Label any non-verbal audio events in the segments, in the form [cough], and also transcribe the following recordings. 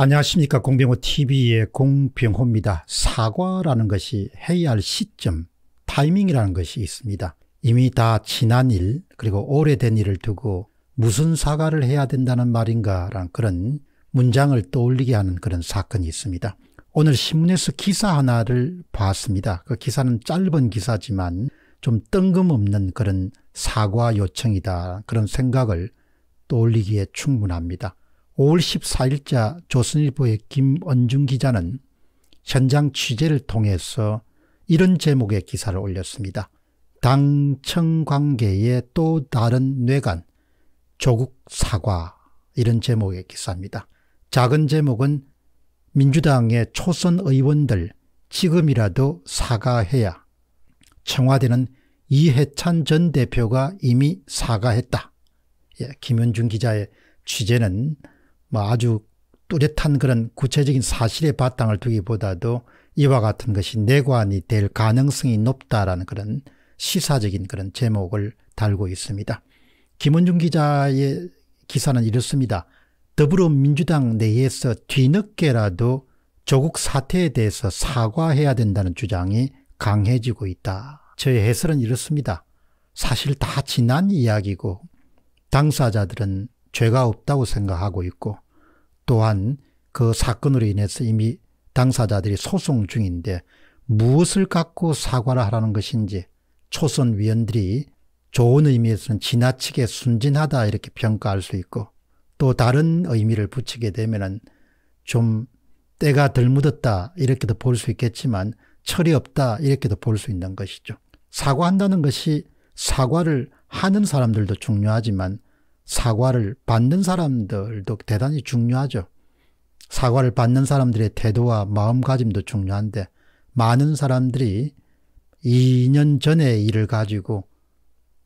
안녕하십니까 공병호 tv의 공병호입니다. 사과라는 것이 해야 할 시점 타이밍이라는 것이 있습니다. 이미 다 지난 일 그리고 오래된 일을 두고 무슨 사과를 해야 된다는 말인가 라는 그런 문장을 떠올리게 하는 그런 사건이 있습니다. 오늘 신문에서 기사 하나를 봤습니다. 그 기사는 짧은 기사지만 좀 뜬금없는 그런 사과 요청이다 그런 생각을 떠올리기에 충분합니다. 5월 14일자 조선일보의 김언중 기자는 현장 취재를 통해서 이런 제목의 기사를 올렸습니다. 당청 관계의 또 다른 뇌관 조국 사과 이런 제목의 기사입니다. 작은 제목은 민주당의 초선 의원들 지금이라도 사과해야 청와대는 이해찬 전 대표가 이미 사과했다. 예, 김현중 기자의 취재는 뭐 아주 뚜렷한 그런 구체적인 사실의 바탕을 두기보다도 이와 같은 것이 내관이 될 가능성이 높다라는 그런 시사적인 그런 제목을 달고 있습니다. 김원중 기자의 기사는 이렇습니다. 더불어민주당 내에서 뒤늦게라도 조국 사태에 대해서 사과해야 된다는 주장이 강해지고 있다. 저의 해설은 이렇습니다. 사실 다 지난 이야기고 당사자들은 죄가 없다고 생각하고 있고 또한 그 사건으로 인해서 이미 당사자들이 소송 중인데 무엇을 갖고 사과를 하라는 것인지 초선 위원들이 좋은 의미에서는 지나치게 순진하다 이렇게 평가할 수 있고 또 다른 의미를 붙이게 되면 은 좀 때가 덜 묻었다 이렇게도 볼 수 있겠지만 철이 없다 이렇게도 볼 수 있는 것이죠. 사과한다는 것이 사과를 하는 사람들도 중요하지만 사과를 받는 사람들도 대단히 중요하죠. 사과를 받는 사람들의 태도와 마음가짐도 중요한데 많은 사람들이 2년 전의 일을 가지고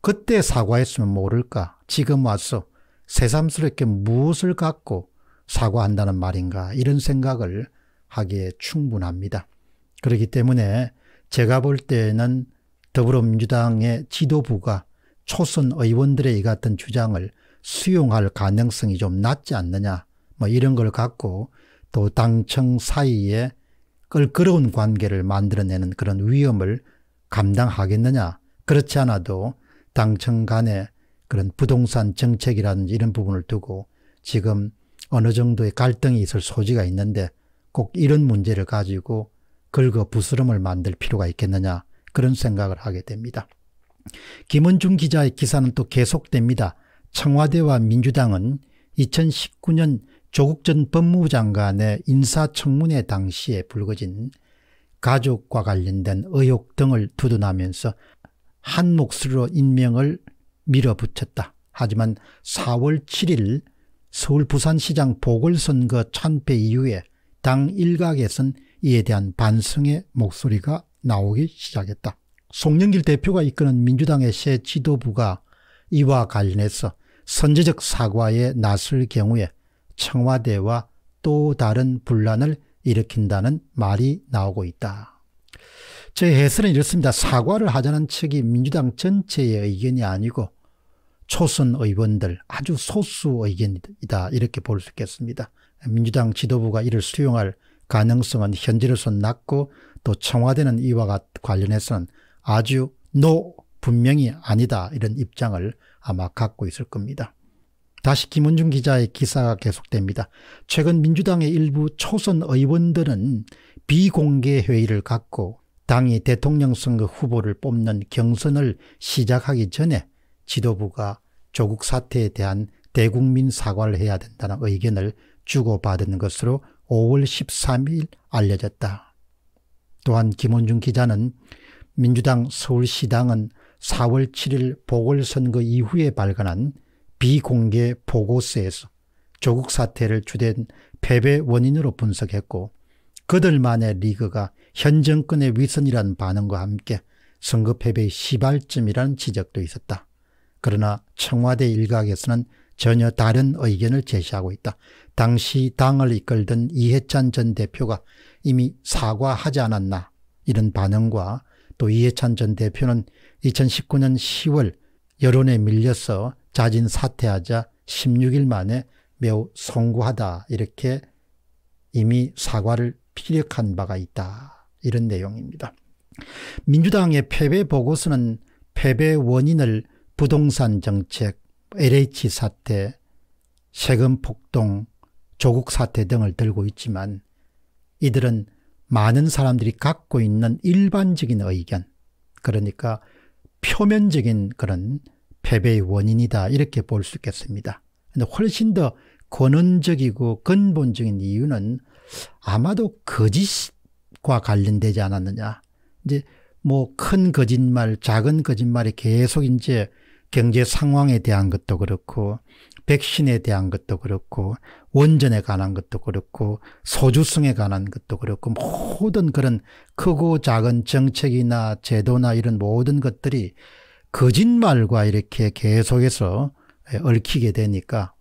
그때 사과했으면 모를까 지금 와서 새삼스럽게 무엇을 갖고 사과한다는 말인가 이런 생각을 하기에 충분합니다. 그렇기 때문에 제가 볼 때는 더불어민주당의 지도부가 초선 의원들의 이 같은 주장을 수용할 가능성이 좀 낮지 않느냐 뭐 이런 걸 갖고 또 당청 사이에 끌끄러운 관계를 만들어내는 그런 위험을 감당하겠느냐 그렇지 않아도 당청 간의 그런 부동산 정책이라든지 이런 부분을 두고 지금 어느 정도의 갈등이 있을 소지가 있는데 꼭 이런 문제를 가지고 긁어 부스럼을 만들 필요가 있겠느냐 그런 생각을 하게 됩니다. 김원중 기자의 기사는 또 계속됩니다. 청와대와 민주당은 2019년 조국 전 법무부 장관의 인사청문회 당시에 불거진 가족과 관련된 의혹 등을 두둔하면서 한 목소리로 임명을 밀어붙였다. 하지만 4월 7일 서울 부산시장 보궐선거 참패 이후에 당 일각에선 이에 대한 반성의 목소리가 나오기 시작했다. 송영길 대표가 이끄는 민주당의 새 지도부가 이와 관련해서 선제적 사과에 나설 경우에 청와대와 또 다른 분란을 일으킨다는 말이 나오고 있다. 제 해설은 이렇습니다. 사과를 하자는 측이 민주당 전체의 의견이 아니고 초선 의원들 아주 소수 의견이다 이렇게 볼 수 있겠습니다. 민주당 지도부가 이를 수용할 가능성은 현재로선 낮고 또 청와대는 이와 관련해서는 아주 노 분명히 아니다 이런 입장을 아마 갖고 있을 겁니다. 다시 김원중 기자의 기사가 계속됩니다. 최근 민주당의 일부 초선 의원들은 비공개 회의를 갖고 당이 대통령 선거 후보를 뽑는 경선을 시작하기 전에 지도부가 조국 사태에 대한 대국민 사과를 해야 된다는 의견을 주고받은 것으로 5월 13일 알려졌다. 또한 김원중 기자는 민주당 서울시당은 4월 7일 보궐선거 이후에 발간한 비공개 보고서에서 조국 사태를 주된 패배 원인으로 분석했고 그들만의 리그가 현 정권의 위선이라는 반응과 함께 선거 패배의 시발점이라는 지적도 있었다. 그러나 청와대 일각에서는 전혀 다른 의견을 제시하고 있다. 당시 당을 이끌던 이해찬 전 대표가 이미 사과하지 않았나 이런 반응과 또 이해찬 전 대표는 2019년 10월 여론에 밀려서 자진 사퇴하자 16일 만에 매우 송구하다 이렇게 이미 사과를 피력한 바가 있다. 이런 내용입니다. 민주당의 패배 보고서는 패배 원인을 부동산 정책, LH 사태, 세금 폭동, 조국 사태 등을 들고 있지만 이들은 많은 사람들이 갖고 있는 일반적인 의견, 그러니까 표면적인 그런 패배의 원인이다 이렇게 볼 수 있겠습니다. 근데 훨씬 더 근원적이고 근본적인 이유는 아마도 거짓과 관련되지 않았느냐. 이제 뭐 큰 거짓말, 작은 거짓말이 계속 이제 경제 상황에 대한 것도 그렇고 백신에 대한 것도 그렇고 원전에 관한 것도 그렇고 소주성에 관한 것도 그렇고 모든 그런 크고 작은 정책이나 제도나 이런 모든 것들이 거짓말과 이렇게 계속해서 얽히게 되니까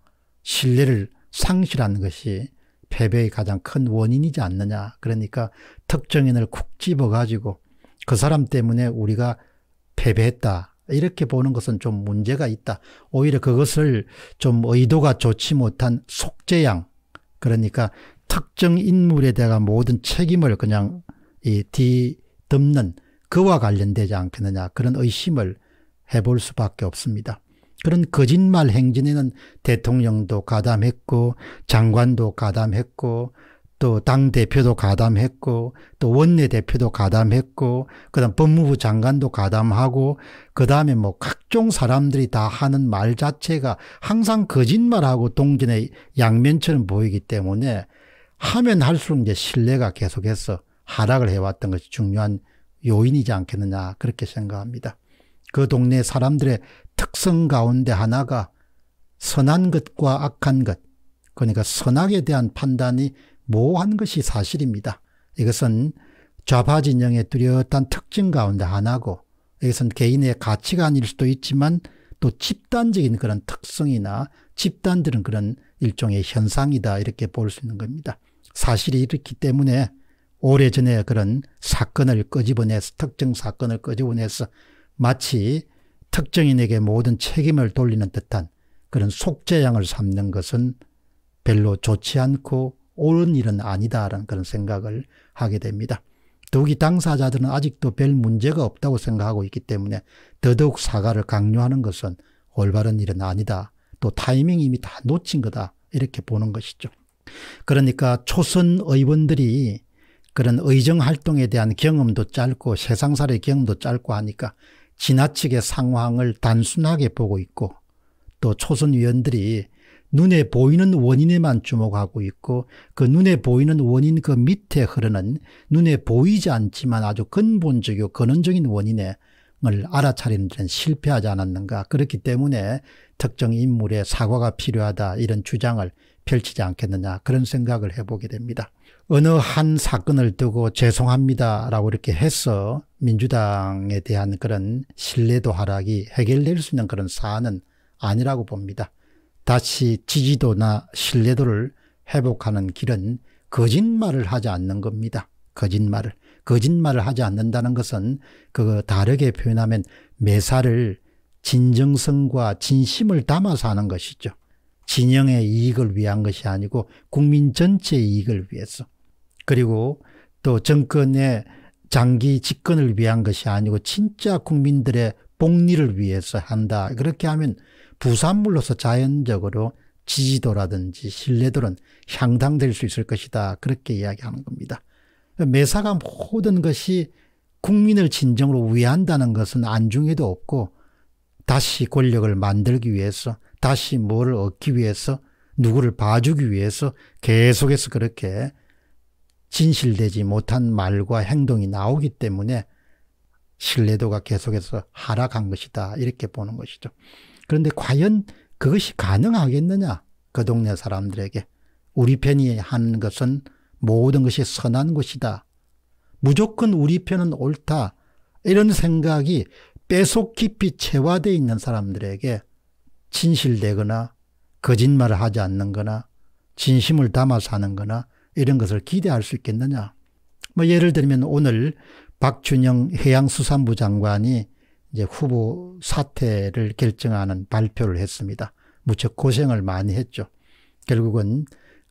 신뢰를 상실하는 것이 패배의 가장 큰 원인이지 않느냐. 그러니까 특정인을 쿡 집어가지고 그 사람 때문에 우리가 패배했다. 이렇게 보는 것은 좀 문제가 있다. 오히려 그것을 좀 의도가 좋지 못한 속재양. 그러니까 특정 인물에 대한 모든 책임을 그냥 이 뒤덮는 그와 관련되지 않겠느냐. 그런 의심을 해볼 수밖에 없습니다. 그런 거짓말 행진에는 대통령도 가담했고 장관도 가담했고 또 당 대표도 가담했고 또 원내 대표도 가담했고 그다음 법무부 장관도 가담하고 그다음에 뭐 각종 사람들이 다 하는 말 자체가 항상 거짓말하고 동전의 양면처럼 보이기 때문에 하면 할수록 이제 신뢰가 계속해서 하락을 해왔던 것이 중요한 요인이지 않겠느냐 그렇게 생각합니다. 그 동네 사람들의 특성 가운데 하나가 선한 것과 악한 것 그러니까 선악에 대한 판단이 모호한 것이 사실입니다. 이것은 좌파 진영의 뚜렷한 특징 가운데 하나고 이것은 개인의 가치관일 수도 있지만 또 집단적인 그런 특성이나 집단들은 그런 일종의 현상이다 이렇게 볼 수 있는 겁니다. 사실이 이렇기 때문에 오래전에 그런 사건을 끄집어내서 특정 사건을 끄집어내서 마치 특정인에게 모든 책임을 돌리는 듯한 그런 속죄양을 삼는 것은 별로 좋지 않고 옳은 일은 아니다라는 그런 생각을 하게 됩니다. 더욱이 당사자들은 아직도 별 문제가 없다고 생각하고 있기 때문에 더더욱 사과를 강요하는 것은 올바른 일은 아니다. 또 타이밍이 이미 다 놓친 거다. 이렇게 보는 것이죠. 그러니까 초선 의원들이 그런 의정 활동에 대한 경험도 짧고 세상살의 경험도 짧고 하니까 지나치게 상황을 단순하게 보고 있고 또 초선 위원들이 눈에 보이는 원인에만 주목하고 있고 그 눈에 보이는 원인 그 밑에 흐르는 눈에 보이지 않지만 아주 근본적이고 근원적인 원인을 알아차리는 데는 실패하지 않았는가 그렇기 때문에 특정 인물의 사과가 필요하다 이런 주장을 펼치지 않겠느냐 그런 생각을 해보게 됩니다. 어느 한 사건을 두고 죄송합니다 라고 이렇게 해서 민주당에 대한 그런 신뢰도 하락이 해결될 수 있는 그런 사안은 아니라고 봅니다. 다시 지지도나 신뢰도를 회복하는 길은 거짓말을 하지 않는 겁니다. 거짓말을. 거짓말을 하지 않는다는 것은 그 다르게 표현하면 매사를 진정성과 진심을 담아서 하는 것이죠. 진영의 이익을 위한 것이 아니고 국민 전체의 이익을 위해서. 그리고 또 정권의 장기 집권을 위한 것이 아니고 진짜 국민들의 복리를 위해서 한다. 그렇게 하면 부산물로서 자연적으로 지지도라든지 신뢰도는 향상될 수 있을 것이다. 그렇게 이야기하는 겁니다. 매사가 모든 것이 국민을 진정으로 위한다는 것은 안중에도 없고 다시 권력을 만들기 위해서 다시 뭐를 얻기 위해서 누구를 봐주기 위해서 계속해서 그렇게 진실되지 못한 말과 행동이 나오기 때문에 신뢰도가 계속해서 하락한 것이다. 이렇게 보는 것이죠. 그런데 과연 그것이 가능하겠느냐? 그 동네 사람들에게. 우리 편이 하는 것은 모든 것이 선한 것이다. 무조건 우리 편은 옳다. 이런 생각이 뺏속 깊이 체화되어 있는 사람들에게 진실되거나 거짓말을 하지 않는 거나 진심을 담아서 하는 거나 이런 것을 기대할 수 있겠느냐. 뭐 예를 들면 오늘 박준영 해양수산부 장관이 이제 후보 사퇴를 결정하는 발표를 했습니다. 무척 고생을 많이 했죠. 결국은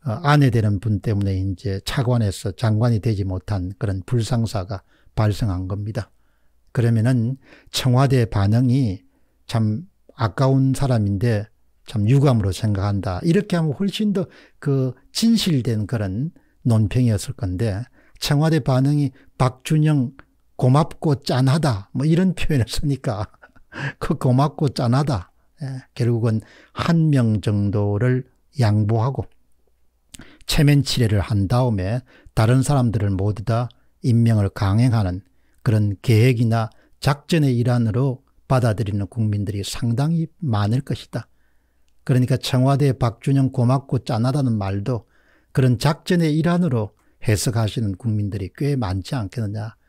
어, 아내 되는 분 때문에 이제 차관에서 장관이 되지 못한 그런 불상사가 발생한 겁니다. 그러면은 청와대 반응이 참 아까운 사람인데 참 유감으로 생각한다. 이렇게 하면 훨씬 더 그 진실된 그런 논평이었을 건데 청와대 반응이 박준영 고맙고 짠하다 뭐 이런 표현을 쓰니까 [laughs] 그 고맙고 짠하다. 예, 결국은 한 명 정도를 양보하고 체면 치레를 한 다음에 다른 사람들을 모두 다 임명을 강행하는 그런 계획이나 작전의 일환으로 받아들이는 국민들이 상당히 많을 것이다. 그러니까 청와대 박준영 고맙고 짠하다는 말도 그런 작전의 일환으로 해석하시는 국민들이 꽤 많지 않겠느냐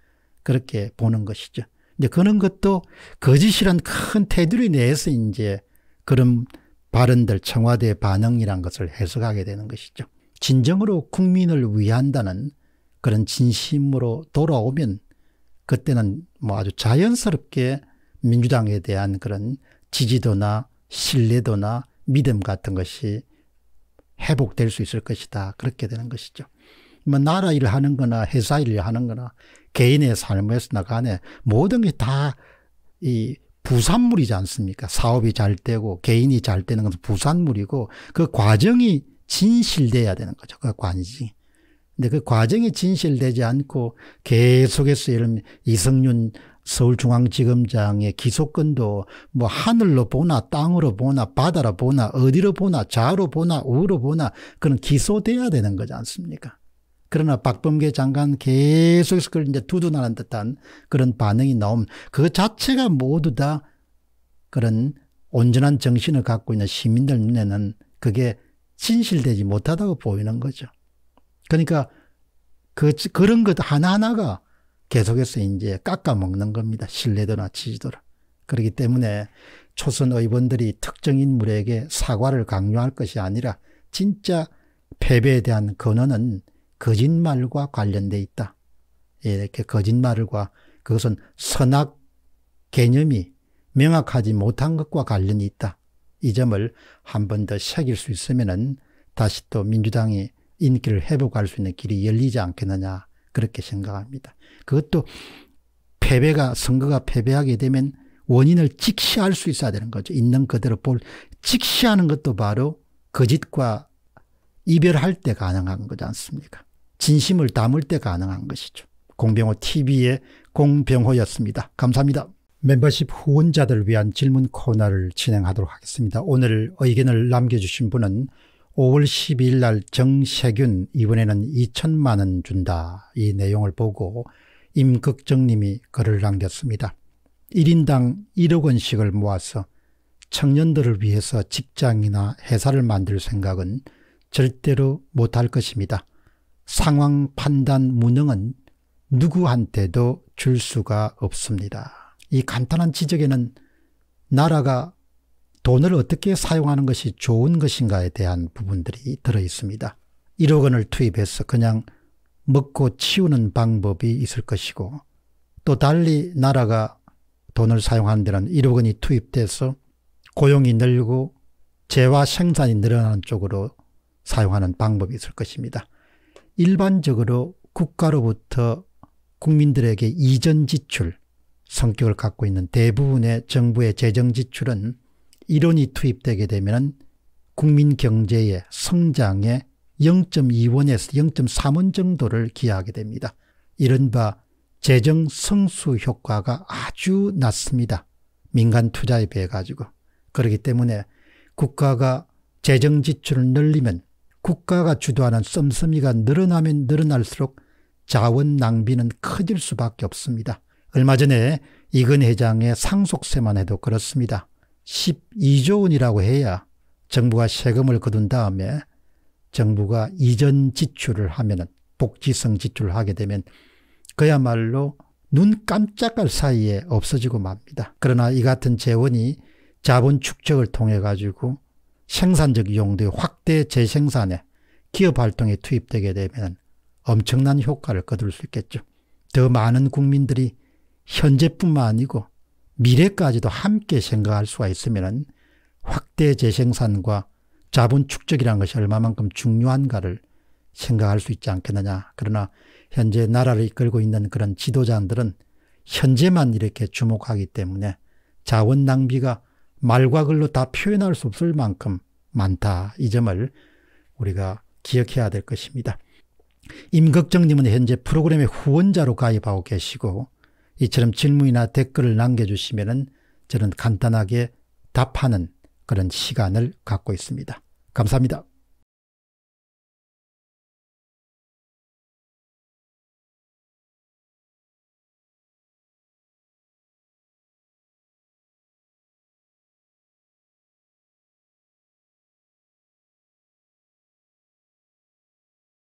그렇게 보는 것이죠. 이제 그런 것도 거짓이란 큰 테두리 내에서 이제 그런 발언들 청와대 반응이란 것을 해석하게 되는 것이죠. 진정으로 국민을 위한다는 그런 진심으로 돌아오면 그때는 뭐 아주 자연스럽게 민주당에 대한 그런 지지도나 신뢰도나 믿음 같은 것이 회복될 수 있을 것이다. 그렇게 되는 것이죠. 뭐 나라 일을 하는 거나 회사 일을 하는 거나 개인의 삶에서 나가네 모든 게 다 이 부산물이지 않습니까? 사업이 잘 되고 개인이 잘 되는 것은 부산물이고 그 과정이 진실돼야 되는 거죠. 그 관심이. 근데 그 과정이 진실되지 않고 계속해서 예를 들면 이성윤 서울중앙지검장의 기소권도 뭐 하늘로 보나 땅으로 보나 바다로 보나 어디로 보나 좌로 보나 우로 보나 그런 기소돼야 되는 거지 않습니까? 그러나 박범계 장관 계속해서 그걸 이제 두둔하는 듯한 그런 반응이 나오면 그 자체가 모두 다 그런 온전한 정신을 갖고 있는 시민들 눈에는 그게 진실되지 못하다고 보이는 거죠. 그러니까 그, 그런 것 하나하나가 계속해서 이제 깎아 먹는 겁니다. 신뢰도나 지지도를. 그렇기 때문에 초선 의원들이 특정 인물에게 사과를 강요할 것이 아니라 진짜 패배에 대한 근원은 거짓말과 관련돼 있다. 이렇게 거짓말과 그것은 선악 개념이 명확하지 못한 것과 관련이 있다. 이 점을 한 번 더 새길 수 있으면 다시 또 민주당이 인기를 회복할 수 있는 길이 열리지 않겠느냐 그렇게 생각합니다. 그것도 패배가 선거가 패배하게 되면 원인을 직시할 수 있어야 되는 거죠. 있는 그대로 볼 직시하는 것도 바로 거짓과 이별할 때 가능한 거지 않습니까? 진심을 담을 때 가능한 것이죠. 공병호 TV의 공병호였습니다. 감사합니다. 멤버십 후원자들을 위한 질문 코너를 진행하도록 하겠습니다. 오늘 의견을 남겨주신 분은 5월 12일 날 정세균 이번에는 2천만 원 준다. 이 내용을 보고 임극정님이 글을 남겼습니다. 1인당 1억 원씩을 모아서 청년들을 위해서 직장이나 회사를 만들 생각은 절대로 못할 것입니다. 상황 판단 무능은 누구한테도 줄 수가 없습니다. 이 간단한 지적에는 나라가 돈을 어떻게 사용하는 것이 좋은 것인가에 대한 부분들이 들어 있습니다. 1억 원을 투입해서 그냥 먹고 치우는 방법이 있을 것이고 또 달리 나라가 돈을 사용하는 데는 1억 원이 투입돼서 고용이 늘고 재화 생산이 늘어나는 쪽으로 사용하는 방법이 있을 것입니다. 일반적으로 국가로부터 국민들에게 이전 지출 성격을 갖고 있는 대부분의 정부의 재정 지출은 이론이 투입되게 되면 국민 경제의 성장에 0.2원에서 0.3원 정도를 기하게 됩니다. 이른바 재정 성수 효과가 아주 낮습니다. 민간 투자에 비해 가지고. 그렇기 때문에 국가가 재정 지출을 늘리면 국가가 주도하는 썸썸이가 늘어나면 늘어날수록 자원 낭비는 커질 수밖에 없습니다. 얼마 전에 이근 회장의 상속세만 해도 그렇습니다. 12조 원이라고 해야 정부가 세금을 거둔 다음에 정부가 이전 지출을 하면 복지성 지출을 하게 되면 그야말로 눈 깜짝할 사이에 없어지고 맙니다. 그러나 이 같은 재원이 자본 축적을 통해 가지고 생산적 용도의 확대 재생산에 기업 활동에 투입되게 되면 엄청난 효과를 거둘 수 있겠죠. 더 많은 국민들이 현재뿐만 아니고 미래까지도 함께 생각할 수가 있으면 확대 재생산과 자본 축적이라는 것이 얼마만큼 중요한가를 생각할 수 있지 않겠느냐. 그러나 현재 나라를 이끌고 있는 그런 지도자들은 현재만 이렇게 주목하기 때문에 자원 낭비가 말과 글로 다 표현할 수 없을 만큼 많다. 이 점을 우리가 기억해야 될 것입니다. 임극정님은 현재 프로그램의 후원자로 가입하고 계시고 이처럼 질문이나 댓글을 남겨주시면 저는 간단하게 답하는 그런 시간을 갖고 있습니다. 감사합니다.